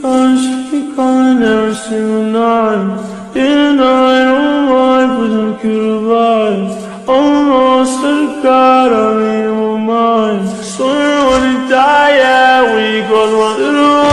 can't, she can't every single night and I know my, put some cute Almost to God, I'm in oh my. Mind Swear when you die, yeah, we got one little